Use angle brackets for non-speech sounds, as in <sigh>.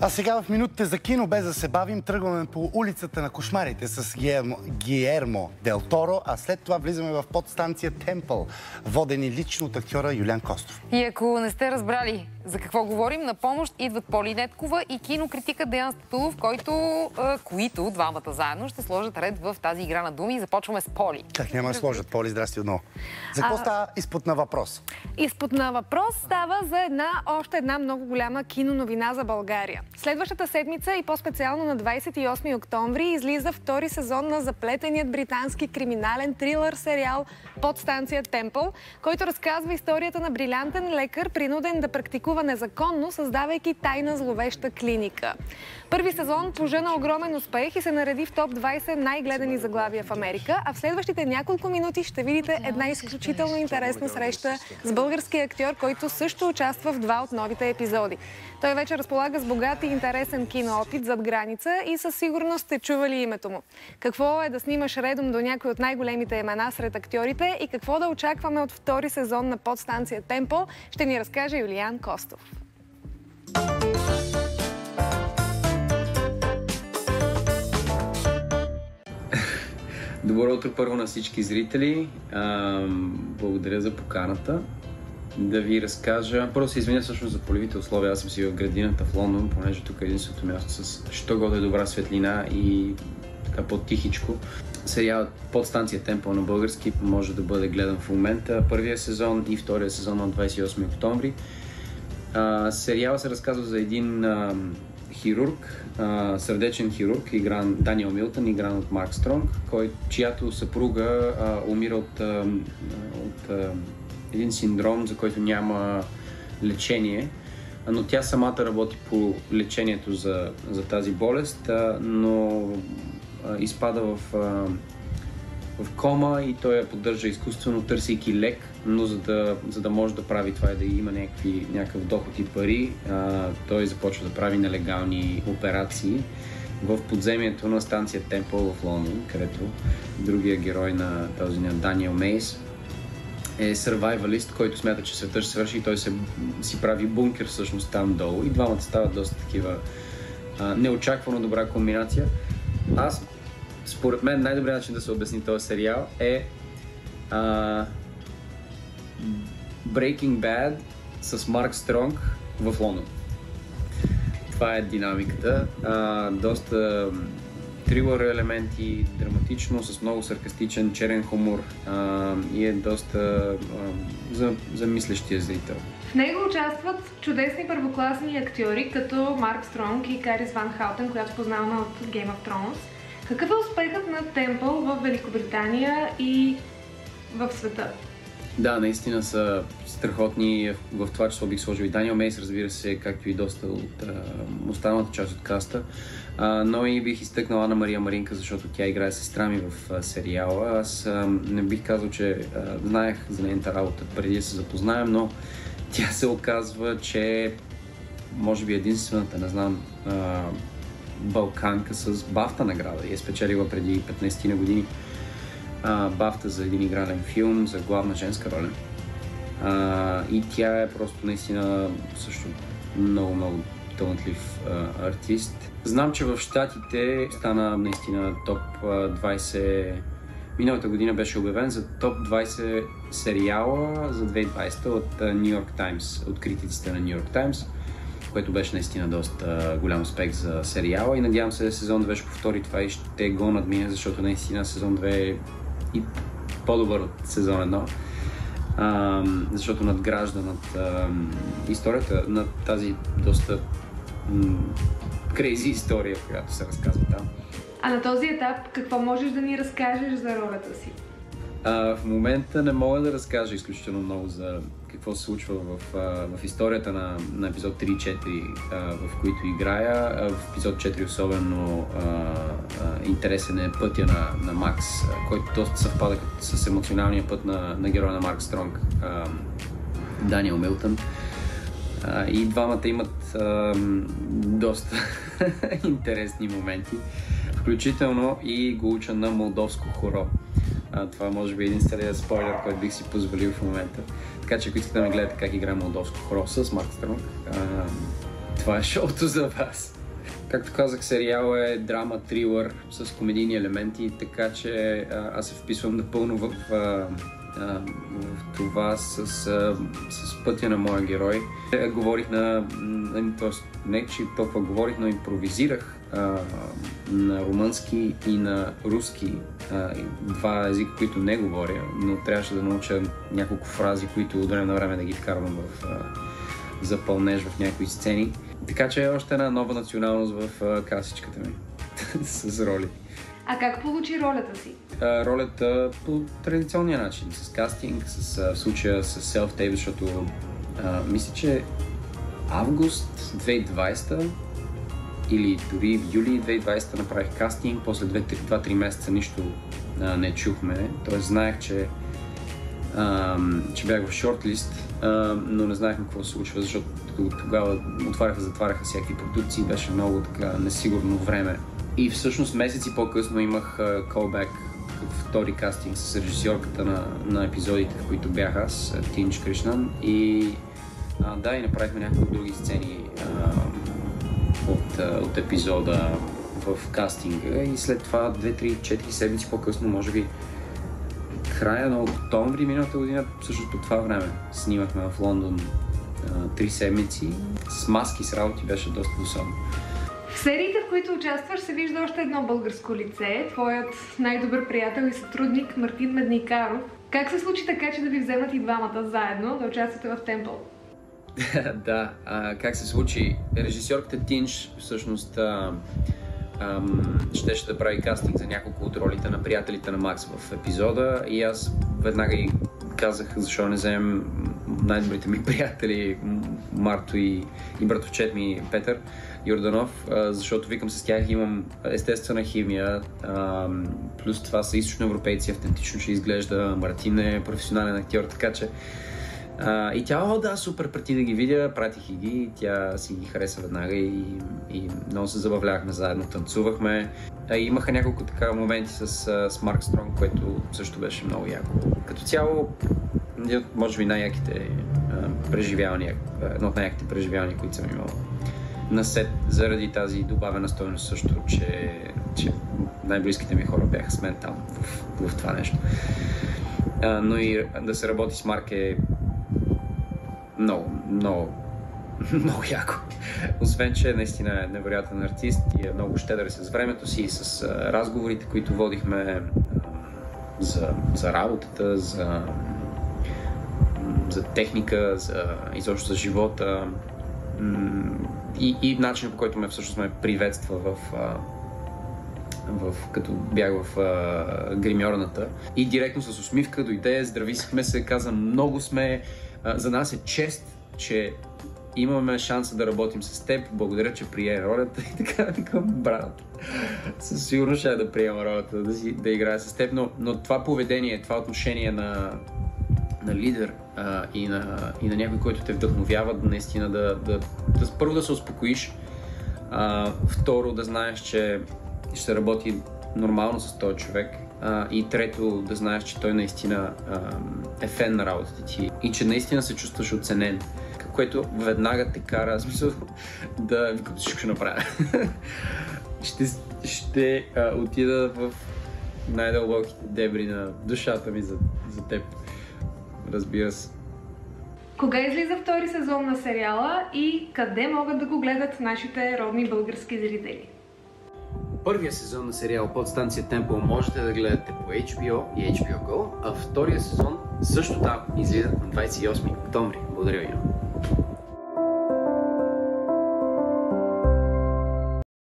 А сега в минутите за кино, без да се бавим, тръгваме по улицата на кошмарите с Гиермо, Гиермо Дел Торо, а след това влизаме в подстанция Темпъл, водени лично от актьора Юлян Костов. И ако не сте разбрали за какво говорим, на помощ идват Поли Неткова и кинокритика Деян Статулов, който, които двамата заедно ще сложат ред в тази игра на думи. Започваме с Поли. Как няма да сложат? Поли, здрасти отново. За какво а... става изпод на въпрос? Изпод на въпрос става за една, още една много голяма киноновина за България. Следващата седмица и по-специално на 28 октомври излиза втори сезон на заплетеният британски криминален трилър сериал под станция Темпъл, който разказва историята на брилянтен лекар, принуден да практикува незаконно, създавайки тайна зловеща клиника. Първи сезон пожена огромен успех и се нареди в топ 20 най-гледани заглавия в Америка, а в следващите няколко минути ще видите една изключително интересна среща с български актьор, който също участва в два от новите епизоди. Той вече разполага с богат и интересен киноопит зад граница и със сигурност сте чували името му. Какво е да снимаш редом до някой от най-големите имена сред актьорите и какво да очакваме от втори сезон на подстанция Темпо, ще ни разкаже Юлиан Костов. Добро утро първо на всички зрители. благодаря за поканата. Да ви разкажа. Първо се извиня всъщност за полевите условия. Аз съм си в градината в Лондон, понеже тук е единственото място с що годе добра светлина и така по-тихичко. Сериалът под станция Темпо на български може да бъде гледан в момента. Първия сезон и втория сезон на 28 октомври. Сериала се разказва за един а, хирург, а, сърдечен хирург, игран Даниел Милтън, игран от Марк Стронг, кой, чиято съпруга а, умира от, а, от а, един синдром, за който няма лечение, но тя самата работи по лечението за, за тази болест, а, но а, изпада в, а, в кома и той я поддържа изкуствено, търсейки лек, но за да, за да може да прави това и да има някакви, някакъв доход и пари, а, той започва да прави нелегални операции в подземието на станция Темпъл в Лондон, където другия герой на този на Даниел Мейс е сървайвалист, който смята, че света ще свърши и той се, си прави бункер всъщност там долу и двамата стават доста такива а, неочаквано добра комбинация. Аз, според мен, най-добрият начин да се обясни този сериал е а, Breaking Bad с Марк Стронг в Лондон. Това е динамиката. А, доста трилър елементи, драматично, с много саркастичен, черен хумор а, и е доста а, за, за мислещия зрител. В него участват чудесни първокласни актьори, като Марк Стронг и Карис Ван Хаутен, която познаваме от Game of Thrones. Какъв е успехът на Темпъл в Великобритания и в света? Да, наистина са страхотни. В това число бих сложил и Даниел Мейс, разбира се, както и доста от а, останалата част от каста. А, но и бих изтъкнала на Мария Маринка, защото тя играе сестра ми в а, сериала. Аз а, не бих казал, че а, знаех за нейната работа преди да се запознаем, но тя се оказва, че може би единствената, не знам, а, балканка с бафта награда и е спечелила преди 15 на години а, бафта за един игрален филм, за главна женска роля. А, и тя е просто наистина също много, много талантлив а, артист. Знам, че в Штатите стана наистина топ 20 Миналата година беше обявен за топ 20 сериала за 2020 от New York Times, от критиците на New York Times, което беше наистина доста голям успех за сериала и надявам се сезон 2 ще повтори това и ще го надмине, защото наистина сезон 2 е и по-добър от сезон 1, защото надгражда над а, историята, на тази доста крейзи история, която се разказва там. А на този етап какво можеш да ни разкажеш за ролята си? А, в момента не мога да разкажа изключително много за какво се случва в, в историята на, на епизод 3 4, в които играя. В епизод 4 особено а, а, интересен е пътя на, на Макс, който доста съвпада с емоционалния път на, на героя на Марк Стронг, а, Даниел Милтън. А, и двамата имат а, доста <laughs> интересни моменти, включително и го уча на молдовско хоро. А, това може би е единственият спойлер, който бих си позволил в момента. Така че ако искате да ме гледате как играе молдовско хоро с Марк Стронг, това е шоуто за вас. Както казах, сериал е драма, трилър с комедийни елементи, така че аз се вписвам напълно в, а, а, в това с, а, с пътя на моя герой. Говорих на, т.е. не че толкова говорих, но импровизирах а, на румънски и на руски, а, два езика, които не говоря, но трябваше да науча няколко фрази, които от време на време да ги вкарвам в а, запълнеж в някои сцени. Така че е още една нова националност в а, касичката ми <laughs> с роли. А как получи ролята си? А, ролята по традиционния начин, с кастинг, с, а, в случая с self-tape, защото а, мисля, че август 2020 или дори в юли 2020 направих кастинг, после 2-3 месеца нищо а, не чухме, т.е. знаех, че, а, че бях в шортлист, а, но не знаехме какво се случва, защото тогава отваряха, затваряха всякакви продукции, беше много така несигурно време. И всъщност месеци по-късно имах колбек втори кастинг с режисьорката на, на епизодите, в които бях аз, Тинч Кришнан. И а, да, и направихме някакви други сцени а, от, от епизода в кастинга. И след това 2-3-4 седмици по-късно, може би края на октомври миналата година, също по това време снимахме в Лондон три седмици. С маски с работи беше доста досадно. В сериите, в които участваш, се вижда още едно българско лице, твоят най-добър приятел и сътрудник Мартин Медникаров. Как се случи така, че да ви вземат и двамата заедно да участвате в Темпъл? <laughs> да, а, как се случи? Режисьорката Тинш всъщност а, ам, щеше да прави кастинг за няколко от ролите на приятелите на Макс в епизода и аз веднага и казах защо не вземем най-добрите ми <laughs> приятели Марто и, и братовчет ми Петър Йорданов, защото викам с тях имам естествена химия, плюс това са източноевропейци, автентично ще изглежда, Мартин е професионален актьор, така че а, и тя, о да, супер, преди да ги видя, пратих и ги, тя си ги хареса веднага и, и много се забавлявахме заедно, танцувахме. А, имаха няколко така моменти с, с Марк Стронг, което също беше много яко. Като цяло, може би най-яките преживявания, едно от най-яките преживявания, които съм имал на сет, заради тази добавена стоеност също, че, че най-близките ми хора бяха с мен там в, в това нещо. А, но и да се работи с Марк е много, много, <laughs> много яко. Освен, че наистина е невероятен артист и е много щедър с времето си и с разговорите, които водихме за, за работата, за, за техника, за, изобщо за живота и, и начинът по който ме всъщност ме приветства в, в, като бях в а, гримьорната. И директно с усмивка дойде, здрависахме се, каза много сме, а, за нас е чест, че имаме шанса да работим с теб. Благодаря, че прие ролята <laughs> и така викам, брат. Със сигурност ще да приема ролята, да, си, да играя с теб, но, но това поведение, това отношение на, на лидер а, и, на, и на някой, който те вдъхновява, наистина да, да, да първо да се успокоиш, а, второ да знаеш, че ще работи нормално с този човек а, и трето да знаеш, че той наистина а, е фен на работата ти и че наистина се чувстваш оценен, което веднага те кара, смисъл, <laughs> да викам всичко ще направя. <laughs> ще ще а, отида в най-дълбоките дебри на душата ми за, за теб. Разбира се. Кога излиза втори сезон на сериала и къде могат да го гледат нашите родни български зрители? Първия сезон на сериал под станция Темпо можете да гледате по HBO и HBO Go, а втория сезон също там излиза на 28 октомври. Благодаря ви.